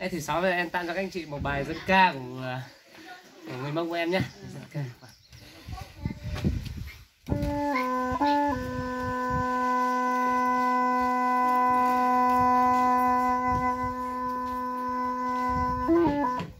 Đây thì sáu giờ em tặng cho các anh chị một bài dân ca của, của người Mông của em nhé. Thank you.